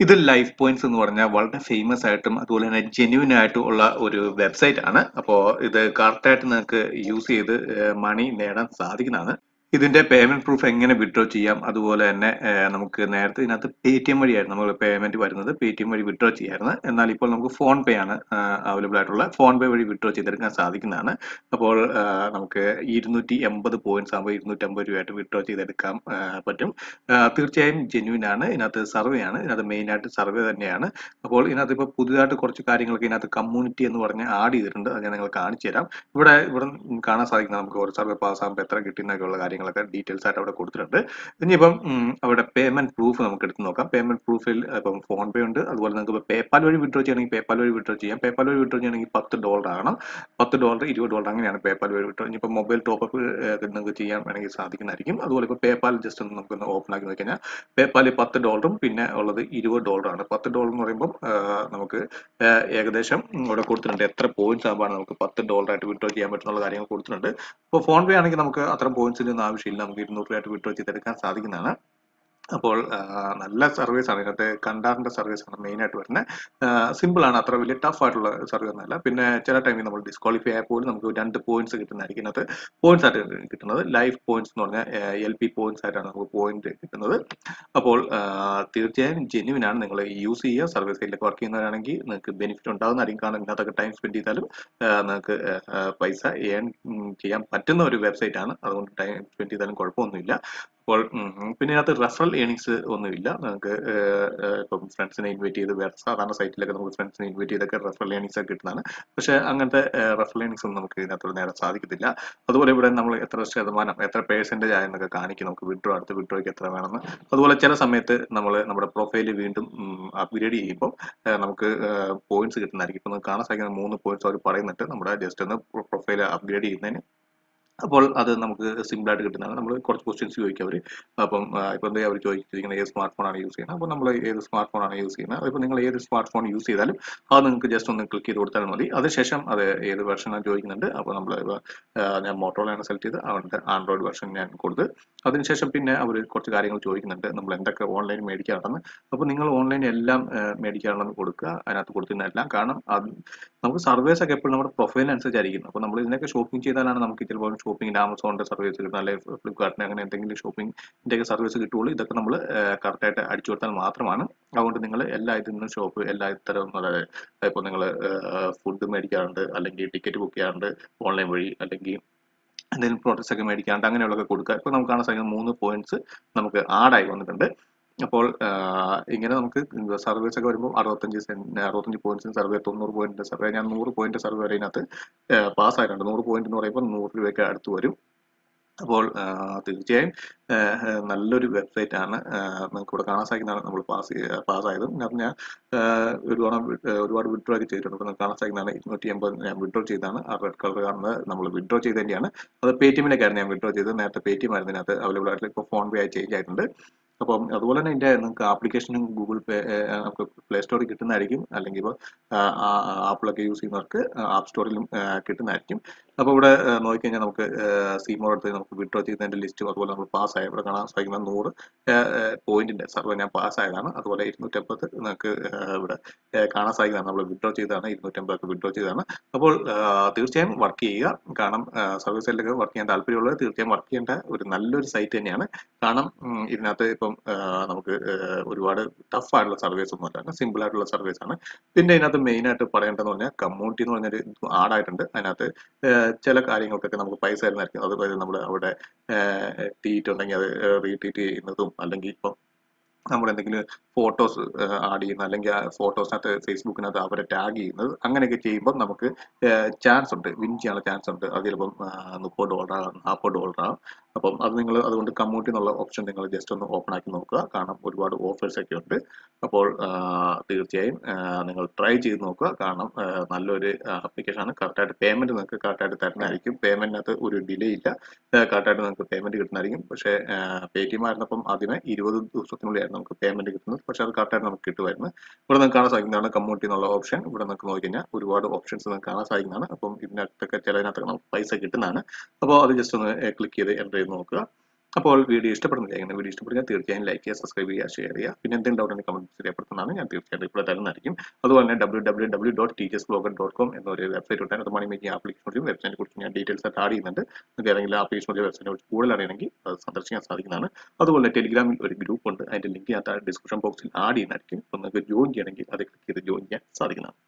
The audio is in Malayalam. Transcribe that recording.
ഇത് ലൈഫ് പോയിന്റ്സ് എന്ന് പറഞ്ഞാൽ വളരെ ഫേമസ് ആയിട്ടും അതുപോലെ തന്നെ ജെന്യൂൻ ആയിട്ടും ഉള്ള ഒരു വെബ്സൈറ്റ് ആണ്. അപ്പോൾ ഇത് കറക്റ്റായിട്ട് നിങ്ങൾക്ക് യൂസ് ചെയ്ത് മണി നേടാൻ സാധിക്കുന്നതാണ്. ഇതിന്റെ പേയ്മെന്റ് പ്രൂഫ് എങ്ങനെ വിഡ്രോ ചെയ്യാം? അതുപോലെ തന്നെ നമുക്ക് നേരത്തെ ഇതിനകത്ത് പേ ടി എം വഴിയായിരുന്നു നമ്മൾ പേയ്മെന്റ് വരുന്നത്. പേ ടി എം വഴി വിഡ്രോ ചെയ്യായിരുന്നു. എന്നാൽ ഇപ്പോൾ നമുക്ക് ഫോൺ പേ ആണ് അവൈലബിൾ ആയിട്ടുള്ള. ഫോൺ പേ വഴി വിഡ്രോ ചെയ്തെടുക്കാൻ സാധിക്കുന്നതാണ്. അപ്പോൾ നമുക്ക് ഇരുന്നൂറ്റി എൺപത് പോയിന്റ്സ് ആകുമ്പോൾ ഇരുന്നൂറ്റി അമ്പത് രൂപയായിട്ട് വിഡ്രോ ചെയ്തെടുക്കാൻ പറ്റും. തീർച്ചയായും ജെന്യൂൻ ആണ്. ഇതിനകത്ത് സർവേ ആണ്. ഇതിനകത്ത് മെയിൻ ആയിട്ട് സർവേ തന്നെയാണ്. അപ്പോൾ ഇതിനകത്ത് ഇപ്പോൾ പുതുതായിട്ട് കുറച്ച് കാര്യങ്ങളൊക്കെ ഇതിനകത്ത് കമ്മ്യൂണിറ്റി എന്ന് പറഞ്ഞ് ആഡ് ചെയ്തിട്ടുണ്ട്. അത് ഞാൻ നിങ്ങൾ കാണിച്ചു തരാം ഇവിടെ ഇവിടെ കാണാൻ സാധിക്കുന്ന നമുക്ക് ഒരു സർവേ പാസ് ആകുമ്പോൾ എത്ര കിട്ടുന്നൊക്കെയുള്ള കാര്യങ്ങളൊക്കെ ഡീറ്റെയിൽസ് ആയിട്ട് അവിടെ കൊടുത്തിട്ടുണ്ട്. ഇനിയിപ്പം അവിടെ പേയ്മെന്റ് പ്രൂഫ് നമുക്ക് എടുത്ത് നോക്കാം പേയ്മെന്റ് പ്രൂഫിൽ ഇപ്പം ഫോൺ പേ ഉണ്ട്. അതുപോലെ നിങ്ങൾക്ക് പേപ്പാൽ വഴി വിഡ്രോ ചെയ്യണമെങ്കിൽ പേപ്പാൽ വഴി വിഡ്രോ ചെയ്യാം. പേപ്പാൽ വഴി വിഡ്രോ ചെയ്യണമെങ്കിൽ പത്ത് ഡോളർ ആണ്. പത്ത് ഡോളർ ഇരുപത് ഡോളർ അങ്ങനെയാണ് പേപ്പാൽ വഴി വിഡ്രോ ഇനിയിപ്പോൾ മൊബൈൽ ടോപ്പ് നിങ്ങൾക്ക് ചെയ്യാൻ വേണമെങ്കിൽ സാധിക്കുന്നതായിരിക്കും. അതുപോലെ ഇപ്പോൾ പേപ്പാൽ ജസ്റ്റ് ഒന്ന് നമുക്കൊന്ന് ഓപ്പൺ ആക്കി നോക്കി കഴിഞ്ഞാൽ പേപ്പാൽ പത്ത് ഡോളറും പിന്നെ ഉള്ളത് ഇരുപത് ഡോളറാണ് പത്ത് ഡോളർ എന്ന് പറയുമ്പോൾ നമുക്ക് ഏകദേശം ഇവിടെ കൊടുത്തിട്ടുണ്ട്. എത്ര പോയിന്റ്സ് ആകുമ്പോൾ നമുക്ക് പത്ത് ഡോളറായിട്ട് വിഡ്രോ ചെയ്യാൻ പറ്റുന്ന കാര്യങ്ങൾ കൊടുത്തിട്ടുണ്ട്. ഇപ്പോൾ ഫോൺ പേ ആണെങ്കിൽ നമുക്ക് അത്ര പോയിന്റ്സിൽ ഒന്നും ആവശ്യമില്ല. നമുക്ക് ഇരുന്നൂറ് രൂപയായിട്ട് വിട്ടുവച്ച് ചെയ്തെടുക്കാൻ സാധിക്കുന്നതാണ്. അപ്പോൾ നല്ല സർവീസ് ആണ് ഇതിനകത്ത് കണ്ടാറിന്റെ സർവീസ് ആണ് മെയിൻ ആയിട്ട് വരുന്നത്. സിമ്പിൾ ആണ് അത്ര വലിയ ടഫ് ആയിട്ടുള്ള സർവീസ് ഒന്നുമല്ല പിന്നെ ചില ടൈമിൽ നമ്മൾ ഡിസ്ക്വാളിഫൈ ആയ പോലും നമുക്ക് രണ്ട് പോയിന്റ്സ് കിട്ടുന്നതായിരിക്കും. ഇതിനകത്ത് പോയിന്റ്സ് ആയിട്ട് കിട്ടുന്നത്. ലൈഫ് പോയിന്റ്സ് എന്ന് പറഞ്ഞാൽ എൽ പി പോയിന്റ്സ് ആയിട്ടാണ് നമുക്ക് പോയിന്റ് കിട്ടുന്നത്. അപ്പോൾ തീർച്ചയായും ജെന്യൂൻ ആണ്. നിങ്ങൾ യൂസ് ചെയ്യുക. സർവീസ് സൈഡിലൊക്കെ വർക്ക് ചെയ്യുന്നവരാണെങ്കിൽ നിങ്ങൾക്ക് ബെനിഫിറ്റ് ഉണ്ടാകുന്നതായിരിക്കും. കാരണം ഇതിനകത്തൊക്കെ ടൈം സ്പെൻഡ് ചെയ്താലും നിങ്ങൾക്ക് പൈസ ഏൺ ചെയ്യാൻ പറ്റുന്ന ഒരു വെബ്സൈറ്റ് ആണ്. അതുകൊണ്ട് ടൈം സ്പെൻഡ് ചെയ്താലും കുഴപ്പമൊന്നുമില്ല. അപ്പോൾ പിന്നെ അത് റെഫറൽ ഏണിങ്സ് ഒന്നുമില്ല. നമുക്ക് ഇപ്പം ഫ്രണ്ട്സിനെ ഇൻവൈറ്റ് ചെയ്ത് വേറെ സാധാരണ സൈറ്റിലൊക്കെ നമുക്ക് ഫ്രണ്ട്സിനെ ഇൻവൈറ്റ് ചെയ്തൊക്കെ റെഫറൽ ഏണിങ്സ് ഒക്കെ കിട്ടുന്നതാണ്. പക്ഷേ അങ്ങനത്തെ റെഫറൽ ഏണിങ്സ് ഒന്നും നമുക്ക് ഇതിനകത്ത് നേരെ സാധിക്കത്തില്ല. അതുപോലെ ഇവിടെ നമ്മൾ എത്ര ശതമാനം എത്ര പേഴ്സന്റേജ് ആയെന്നൊക്കെ കാണിക്കും. നമുക്ക് വിഡ്രോ അടുത്ത് വിഡ്രോയ്ക്ക് എത്ര വേണമെന്ന്. അതുപോലെ ചില സമയത്ത് നമ്മൾ നമ്മുടെ പ്രൊഫൈൽ വീണ്ടും അപ്ഗ്രേഡ് ചെയ്യുമ്പോൾ നമുക്ക് പോയിന്റ്സ് കിട്ടുന്നതായിരിക്കും. ഇപ്പം കാണാൻ സാധിക്കുന്ന മൂന്ന് പോയിന്റ്സ് അവർ പറയുന്നുണ്ട്. നമ്മുടെ ജസ്റ്റ് ഒന്ന് പ്രൊഫൈൽ അപ്ഗ്രേഡ് ചെയ്യുന്നതിന്. അപ്പോൾ അത് നമുക്ക് സിമ്പിൾ ആയിട്ട് കിട്ടുന്നതാണ്. നമ്മൾ കുറച്ച് ക്വസ്റ്റ്യൻസ് ചോദിക്കും അവർ അപ്പം ഇപ്പം എന്താ അവർ ചോദിച്ചിരിക്കുന്നത് ഏത് സ്മാർട്ട് ഫോൺ ആണ് യൂസ് ചെയ്യുന്നത്? അപ്പോൾ നമ്മൾ ഏത് സ്മാർട്ട് ഫോൺ ആണ് യൂസ് ചെയ്യുന്നത്? അതിപ്പോൾ നിങ്ങൾ ഏത് സ്മാർട്ട് ഫോൺ യൂസ് ചെയ്താലും അത് നിങ്ങൾക്ക് ജസ്റ്റ് ഒന്ന് ക്ലിക്ക് ചെയ്ത് കൊടുത്താൽ മതി. അതിനുശേഷം അത് ഏത് വെർഷൻ ആണ് ചോദിക്കുന്നുണ്ട് അപ്പോൾ നമ്മൾ ഞാൻ മോട്ടോളാണ് സെലക്ട് ചെയ്ത് അവരുടെ ആൻഡ്രോയിഡ് വെർഷൻ ഞാൻ കൊടുത്ത്. അതിനുശേഷം പിന്നെ അവർ കുറച്ച് കാര്യങ്ങൾ ചോദിക്കുന്നുണ്ട്. നമ്മൾ എന്തൊക്കെ ഓൺലൈൻ മേടിക്കാറുണ്ടെന്ന്. അപ്പോൾ നിങ്ങൾ ഓൺലൈൻ എല്ലാം മേടിക്കാറുണ്ടെന്ന് കൊടുക്കുക. അതിനകത്ത് കൊടുക്കുന്നതെല്ലാം കാരണം അത് നമുക്ക് സർവേസ് ഒക്കെ എപ്പോഴും നമ്മുടെ പ്രൊഫൈലിനനുസരിച്ചായിരിക്കും അപ്പോൾ നമ്മൾ ഇതിനൊക്കെ ഷോപ്പിംഗ് ചെയ്താലാണ് നമുക്ക് ചിലപ്പോൾ ഷോപ്പിംഗിന് ആമസോണിന്റെ സർവീസ് കിട്ടുന്നത് അല്ലെങ്കിൽ ഫ്ലിപ്കാർട്ടിന് അങ്ങനെ എന്തെങ്കിലും ഷോപ്പിംഗിന്റെ ഒക്കെ സർവീസ് കിട്ടുള്ളൂ ഇതൊക്കെ നമ്മൾ കറക്റ്റായിട്ട് അടിച്ചു കൊടുത്താൽ മാത്രമാണ്. അതുകൊണ്ട് നിങ്ങൾ എല്ലാ ഇതിൽ നിന്നും ഷോപ്പ് എല്ലാ ഇത്തരം അതായത് ഇപ്പോൾ നിങ്ങൾ ഫുഡ് മേടിക്കാറുണ്ട് അല്ലെങ്കിൽ ടിക്കറ്റ് ബുക്ക് ചെയ്യാറുണ്ട് ഓൺലൈൻ വഴി അല്ലെങ്കിൽ എന്തെങ്കിലും പ്രോഡക്ട്സ് ഒക്കെ മേടിക്കാണ്ട് അങ്ങനെയുള്ളതൊക്കെ കൊടുക്കുക. ഇപ്പോൾ നമുക്ക് കാണാൻ സാധിക്കുന്ന മൂന്ന് പോയിന്റ്സ് നമുക്ക് ആഡായി വന്നിട്ടുണ്ട്. അപ്പോൾ ഇങ്ങനെ നമുക്ക് സർവേസ് ഒക്കെ വരുമ്പോൾ അറുപത്തഞ്ച് സെന്റ് അറുപത്തഞ്ച് പോയിന്റ്സിന് സർവേ തൊണ്ണൂറ് പോയിന്റ് സർവേ ഞാൻ നൂറ് പോയിന്റ് സർവേ വരെ ഇതിനകത്ത് പാസ് ആയിട്ടുണ്ട്. നൂറ് പോയിന്റ് എന്ന് പറയുമ്പോൾ നൂറ് രൂപയ്ക്ക് അടുത്ത് വരും. അപ്പോൾ തീർച്ചയായും നല്ലൊരു വെബ്സൈറ്റ് ആണ് നിങ്ങൾക്ക് ഇവിടെ കാണാൻ സാധിക്കുന്നതാണ് നമ്മൾ പാസ് പാസ്സായത് ഞാൻ വി- ആഹ്, ഒരുപാട് വിഡ്രോ ഒക്കെ ചെയ്തിട്ടുണ്ട്. നിങ്ങൾക്ക് കാണാൻ സാധിക്കുന്നതാണ് ഇരുന്നൂറ്റി എൺപത് ഞാൻ വിഡ്രോ ചെയ്താണ് ആ റെഡ് കളർ കാണുന്നത് നമ്മൾ വിഡ്രോ ചെയ്തതിന്റെയാണ്. അത് പേ ടി എമ്മിലേക്കായിരുന്നു ഞാൻ വിഡ്രോ ചെയ്തത്. നേരത്തെ പേ ടി എം ആയിരുന്നു അതിനകത്ത് അവൈലബിൾ ആയിട്ട് ഇപ്പോൾ ഫോൺ പേ ആയി ചേഞ്ച് ആയിട്ടുണ്ട്. അപ്പം അതുപോലെ തന്നെ എന്റെ നിങ്ങൾക്ക് ആപ്ലിക്കേഷനും ഗൂഗിൾ പേ നമുക്ക് പ്ലേ സ്റ്റോറിൽ കിട്ടുന്നതായിരിക്കും. അല്ലെങ്കിൽ ഇപ്പോൾ ആപ്പിളൊക്കെ യൂസ് ചെയ്യുന്നവർക്ക് ആപ്പ് സ്റ്റോറിലും കിട്ടുന്നതായിരിക്കും. അപ്പോൾ ഇവിടെ നോക്കിക്കഴിഞ്ഞാൽ നമുക്ക് സീമോർ എടുത്ത് നമുക്ക് വിഡ്രോ ചെയ്യുന്നതിന്റെ ലിസ്റ്റും അതുപോലെ നമ്മൾ പാസ് ആയ ഇവിടെ കാണാൻ സാധിക്കുന്ന നൂറ് പോയിന്റിന്റെ സർവേ ഞാൻ പാസ് ആയതാണ് അതുപോലെ ഇരുന്നൂറ്റമ്പത് നമുക്ക് ഇവിടെ കാണാൻ സാധിക്കുന്നതാണ്. നമ്മൾ വിഡ്രോ ചെയ്തതാണ് ഇരുന്നൂറ്റമ്പതൊക്കെ വിഡ്രോ ചെയ്തതാണ്. അപ്പോൾ തീർച്ചയായും വർക്ക് ചെയ്യുക. കാരണം സർവീസ് സൈഡിലൊക്കെ വർക്ക് ചെയ്യാൻ താല്പര്യമുള്ളത് തീർച്ചയായും വർക്ക് ചെയ്യേണ്ട ഒരു നല്ലൊരു സൈറ്റ് തന്നെയാണ്. കാരണം ഇതിനകത്ത് ഇപ്പം നമുക്ക് ഒരുപാട് ടഫ് ആയിട്ടുള്ള സർവീസ് ഒന്നും അല്ല. സിമ്പിൾ ആയിട്ടുള്ള സർവീസ് ആണ്. പിന്നെ ഇതിനകത്ത് മെയിനായിട്ട് പറയേണ്ടതെന്ന് പറഞ്ഞാൽ കമ്മ്യൂണിറ്റി എന്ന് പറഞ്ഞൊരു ആഡായിട്ടുണ്ട് അതിനകത്ത് ചില കാര്യങ്ങൾക്കൊക്കെ നമുക്ക് പൈസ തരുന്നതായിരിക്കും. അതുപോലെ നമ്മൾ അവിടെ ട്വീറ്റ് ഉണ്ടെങ്കിൽ അത് റീട്വീറ്റ് ചെയ്യുന്നതും അല്ലെങ്കിൽ ഇപ്പം നമ്മൾ എന്തെങ്കിലും ഫോട്ടോസ് ആഡ് ചെയ്യുന്ന അല്ലെങ്കിൽ ഫോട്ടോസിനകത്ത് ഫേസ്ബുക്കിനകത്ത് അവരെ ടാഗ് ചെയ്യുന്നത് അങ്ങനെയൊക്കെ ചെയ്യുമ്പോൾ നമുക്ക് ചാൻസ് ഉണ്ട്. വിൻ ചെയ്യാനുള്ള ചാൻസ് ഉണ്ട്. അത് ചിലപ്പം മുപ്പത് ഡോളർ ആണ് നാൽപ്പത് ഡോളർ ആണ് അപ്പം അത് നിങ്ങൾ അതുകൊണ്ട് കമ്മ്യൂണിറ്റി എന്നുള്ള ഓപ്ഷൻ നിങ്ങൾ ജസ്റ്റ് ഒന്ന് ഓപ്പൺ ആക്കി നോക്കുക. കാരണം ഒരുപാട് ഓഫേഴ്സ് ഒക്കെ ഉണ്ട്. അപ്പോൾ തീർച്ചയായും നിങ്ങൾ ട്രൈ ചെയ്ത് നോക്കുക. കാരണം നല്ലൊരു ആപ്ലിക്കേഷൻ ആണ്. കറക്റ്റായിട്ട് പേയ്മെന്റ് നിങ്ങൾക്ക് കറക്റ്റായിട്ട് തരുന്നതായിരിക്കും. പേയ്മെന്റിനകത്ത് ഒരു ഡിലേ ഇല്ല. കറക്റ്റായിട്ട് നിങ്ങൾക്ക് പേയ്മെന്റ് കിട്ടുന്നതായിരിക്കും. പക്ഷേ പേ ടി എം ആയിരുന്നപ്പം ആദ്യമേ ഇരുപത് ദിവസത്തിനുള്ളിലായിരുന്നു നമുക്ക് പേയ്മെന്റ് കിട്ടുന്നത്. പക്ഷെ അത് കറക്റ്റായിട്ട് നമുക്ക് കിട്ടുമായിരുന്നു. ഇവിടെ നിങ്ങൾക്ക് കാണാൻ സാധിക്കുന്നതാണ് കമ്മ്യൂണിറ്റി എന്നുള്ള ഓപ്ഷൻ ഇവിടെ നിങ്ങൾക്ക് നോക്കിക്കഴിഞ്ഞാൽ ഒരുപാട് ഓപ്ഷൻസ് നിങ്ങൾക്ക് കാണാൻ സാധിക്കുന്നതാണ്. അപ്പം ഇതിനകത്തൊക്കെ ചിലതിനകത്തൊക്കെ നമുക്ക് പൈസ കിട്ടുന്നതാണ്. അപ്പോൾ അത് ജസ്റ്റ് ഒന്ന് ക്ലിക്ക് ചെയ്ത് എന്റർ ചെയ്ത് നോക്കുക. അപ്പോൾ വീഡിയോ ഇഷ്ടപ്പെടുന്നില്ല വീഡിയോ ഇഷ്ടപ്പെടുക. തീർച്ചയായും ലൈക്ക് ചെയ്യുക സബ്സ്ക്രൈബ് ചെയ്യുക ഷെയർ ചെയ്യുക. പിന്നെ എന്തെങ്കിലും ഡൗട്ട് ഉണ്ടെങ്കിൽ കമന്റ് രേഖപ്പെടുത്തുന്നതാണ്. ഞാൻ തീർച്ചയായിട്ടും ഇപ്പോൾ തരുന്നതായിരിക്കും അതുപോലെ തന്നെ W W W dot teachers blogger dot com എന്നൊരു വെബ്സൈറ്റ് ഉണ്ട് അത് മണി മേക്കിംഗ് ആപ്ലിക്കേഷനെ വെബ്സൈറ്റിനെ കുറിച്ച് ഞാൻ ഡീറ്റെയിൽസ് ആയിട്ട് ആഡ് ചെയ്യുന്നുണ്ട്. നിങ്ങൾക്ക് ഏതെങ്കിലും ആപ്ലിക്കേഷനെ വെബ്സൈറ്റിനെ കുറിച്ച് കൂടുതൽ അറിയണമെങ്കിൽ അത് സന്ദർശിക്കാൻ സാധിക്കുന്നതാണ്. അതുപോലെ ടെലിഗ്രാമിൽ ഒരു ഗ്രൂപ്പ് ഉണ്ട്. അതിന്റെ ലിങ്ക് ഞാൻ ഡിസ്ക്രിപ്ഷൻ ബോക്സിൽ ആഡ് ചെയ്യുന്നതായിരിക്കും. നിങ്ങൾക്ക് ജോയിൻ ചെയ്യണമെങ്കിൽ അത് ക്ലിക്ക് ചെയ്ത് ജോയിൻ ചെയ്യാൻ സാധിക്കുന്നതാണ്.